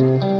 Thank you.